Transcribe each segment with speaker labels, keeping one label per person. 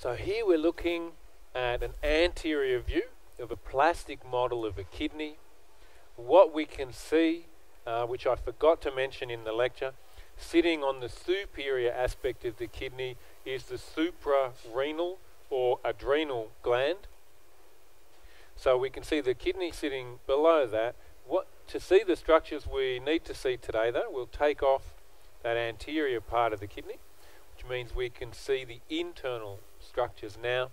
Speaker 1: So here we're looking at an anterior view of a plastic model of a kidney. What we can see, uh, which I forgot to mention in the lecture, sitting on the superior aspect of the kidney is the suprarenal or adrenal gland. So we can see the kidney sitting below that. What To see the structures we need to see today though, we'll take off that anterior part of the kidney, which means we can see the internal structures now.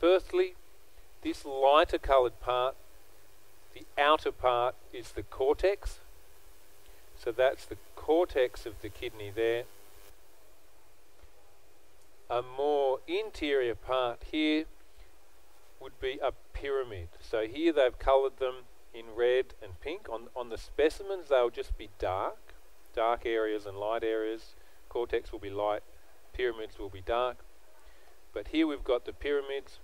Speaker 1: Firstly, this lighter coloured part, the outer part is the cortex. So that's the cortex of the kidney there. A more interior part here would be a pyramid. So here they've coloured them in red and pink. On, on the specimens they'll just be dark, dark areas and light areas. Cortex will be light, pyramids will be dark. But here we've got the pyramids,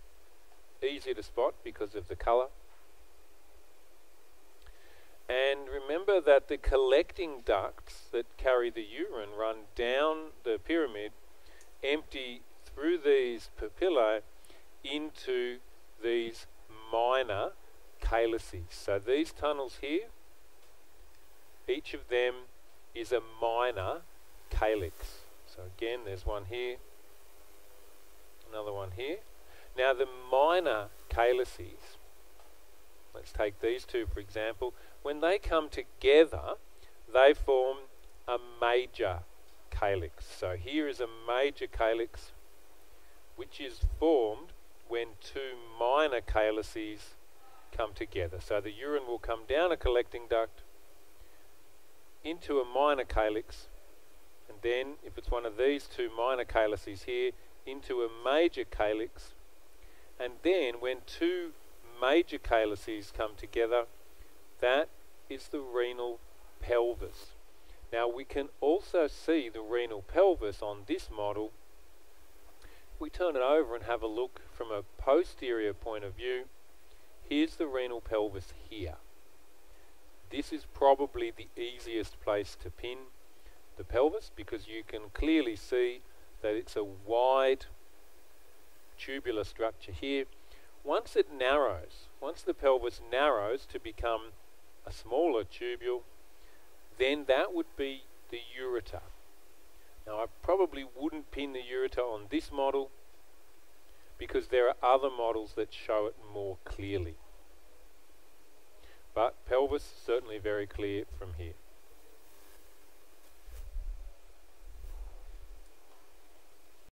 Speaker 1: easy to spot because of the colour. And remember that the collecting ducts that carry the urine run down the pyramid, empty through these papillae into these minor calyces. So these tunnels here, each of them is a minor calyx. So again, there's one here, another one here. Now the minor calyces, let's take these two for example, when they come together, they form a major calyx. So here is a major calyx which is formed when two minor calyces come together. So the urine will come down a collecting duct into a minor calyx and then if it's one of these two minor calyces here into a major calyx and then when two major calyces come together that is the renal pelvis. Now we can also see the renal pelvis on this model we turn it over and have a look from a posterior point of view, here's the renal pelvis here. This is probably the easiest place to pin the pelvis because you can clearly see that it's a wide tubular structure here. Once it narrows, once the pelvis narrows to become a smaller tubule, then that would be the ureter. Now I probably wouldn't pin the ureter on this model because there are other models that show it more clearly. But pelvis certainly very clear from here.